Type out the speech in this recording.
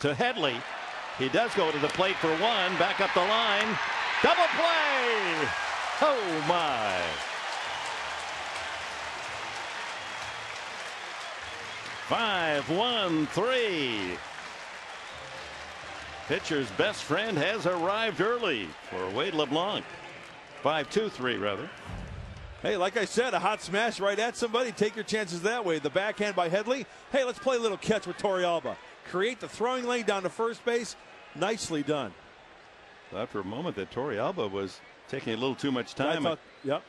To Headley. He does go to the plate for one. Back up the line. Double play. Oh my. Five, one, three. Pitcher's best friend has arrived early for Wade LeBlanc. Five, two, three, rather. Hey, like I said, a hot smash right at somebody. Take your chances that way. The backhand by Headley. Hey, let's play a little catch with Torrealba. Create the throwing lane down to first base. Nicely done. Thought for a moment that Torrealba was taking a little too much time. Thought, yep.